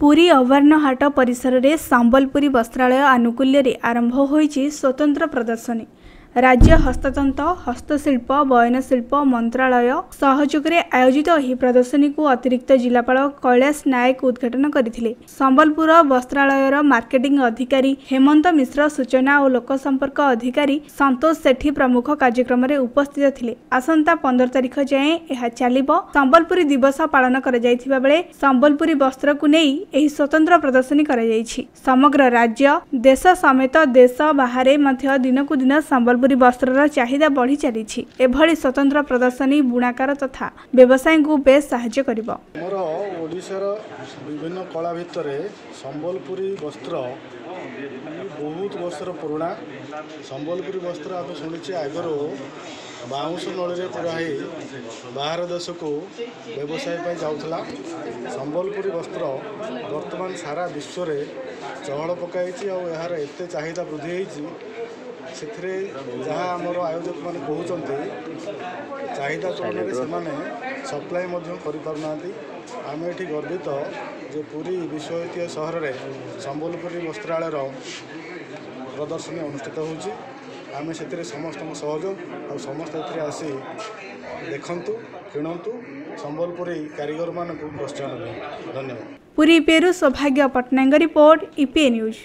ପୁରୀ ଅଭର୍ଣ୍ଣ ହାଟ ପରିସରରେ ସମ୍ବଲପୁରୀ ବସ୍ତ୍ରାଳୟ ଆନୁକୂଲ୍ୟରେ ଆରମ୍ଭ ହୋଇଛି ସ୍ୱତନ୍ତ୍ର ପ୍ରଦର୍ଶନୀ। ରାଜ୍ୟ ହସ୍ତତନ୍ତ ହସ୍ତଶିଳ୍ପ ବୟନଶିଳ୍ପ ମନ୍ତ୍ରାଳୟ ସହଯୋଗରେ ଆୟୋଜିତ ଏହି ପ୍ରଦର୍ଶନୀକୁ ଅତିରିକ୍ତ ଜିଲ୍ଲାପାଳ କୈଳାସ ନାୟକ ଉଦ୍ଘାଟନ କରିଥିଲେ। ସମ୍ବଲପୁର ବସ୍ତ୍ରାଳୟର ମାର୍କେଟିଂ ଅଧିକାରୀ ହେମନ୍ତ ମିଶ୍ର ସୂଚନା ଓ ଲୋକସମ୍ପର୍କ ଅଧିକାରୀ ସନ୍ତୋଷ ସେଠୀ ପ୍ରମୁଖ କାର୍ଯ୍ୟକ୍ରମରେ ଉପସ୍ଥିତ ଥିଲେ। ଆସନ୍ତା ପନ୍ଦର ତାରିଖ ଯାଏଁ ଏହା ଚାଲିବ। ସମ୍ବଲପୁରୀ ଦିବସ ପାଳନ କରାଯାଇଥିବା ବେଳେ ସମ୍ବଲପୁରୀ ବସ୍ତ୍ରକୁ ନେଇ ଏହି ସ୍ୱତନ୍ତ୍ର ପ୍ରଦର୍ଶନୀ କରାଯାଇଛି। ସମଗ୍ର ରାଜ୍ୟ ଦେଶ ସମେତ ଦେଶ ବାହାରେ ମଧ୍ୟ ଦିନକୁ ଦିନ ସମ୍ବଲପୁରୀ ବସ୍ତ୍ରର ଚାହିଦା ବଢ଼ି ଚାଲିଛି। ଏଭଳି ସ୍ୱତନ୍ତ୍ର ପ୍ରଦର୍ଶନୀ ବୁଣାକାର ତଥା ବ୍ୟବସାୟୀଙ୍କୁ ବେଶ୍ ସାହାଯ୍ୟ କରିବ। ଆମର ଓଡ଼ିଶାର ବିଭିନ୍ନ କଳା ଭିତରେ ସମ୍ବଲପୁରୀ ବସ୍ତ୍ର ବହୁତ ବର୍ଷର ପୁରୁଣା। ସମ୍ବଲପୁରୀ ବସ୍ତ୍ର ଆମେ ଶୁଣିଛେ ଆଗରୁ ବାଉଁଶ ନଳୀରେ ପୁରା ହେଇ ବାହାର ଦେଶକୁ ବ୍ୟବସାୟ ପାଇଁ ଯାଉଥିଲା। ସମ୍ବଲପୁରୀ ବସ୍ତ୍ର ବର୍ତ୍ତମାନ ସାରା ବିଶ୍ୱରେ ଚହଳ ପକାଇଛି ଆଉ ଏହାର ଏତେ ଚାହିଦା ବୃଦ୍ଧି ହେଇଛି ସେଥିରେ ଯାହା ଆମର ଆୟୋଜକମାନେ କହୁଛନ୍ତି ଚାହିଦା ତୁଳନାରେ ସେମାନେ ସପ୍ଲାଏ ମଧ୍ୟ କରିପାରୁନାହାନ୍ତି। ଆମେ ଏଠି ଗର୍ବିତ ଯେ ପୁରୀ ବିଶ୍ୱ ଐତିହ୍ୟ ସହରରେ ସମ୍ବଲପୁରୀ ବସ୍ତ୍ରାଳୟର ପ୍ରଦର୍ଶନୀ ଅନୁଷ୍ଠିତ ହେଉଛି। ଆମେ ସେଥିରେ ସମସ୍ତଙ୍କ ସହଯୋଗ ଆଉ ସମସ୍ତେ ଏଥିରେ ଆସି ଦେଖନ୍ତୁ କିଣନ୍ତୁ ସମ୍ବଲପୁରୀ କାରିଗରମାନଙ୍କୁ ପ୍ରୋତ୍ସାହନ ଧନ୍ୟବାଦ। ପୁରୀ ପେରୁ ସୌଭାଗ୍ୟ ପଟ୍ଟନାୟକଙ୍କ ରିପୋର୍ଟ ଇପିଏ ନ୍ୟୁଜ୍।